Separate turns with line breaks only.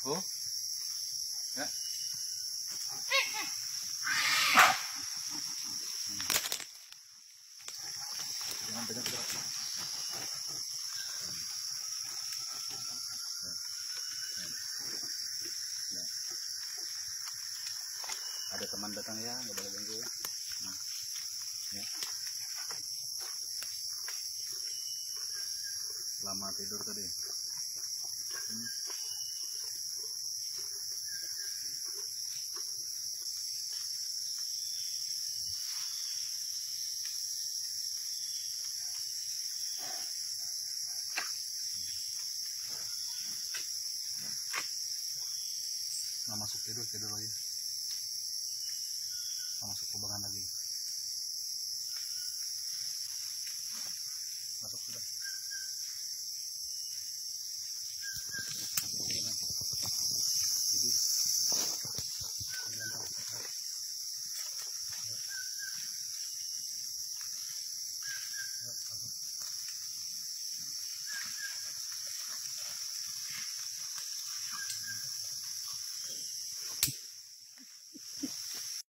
Oh. Ya. Jangan pegang. Ya. Ada teman datang ya, nggak boleh ganggu ya. Nah. Ya. Lama tidur tadi. Nah, masuk tidur tidur lagi. Nah, masuk kubangan lagi.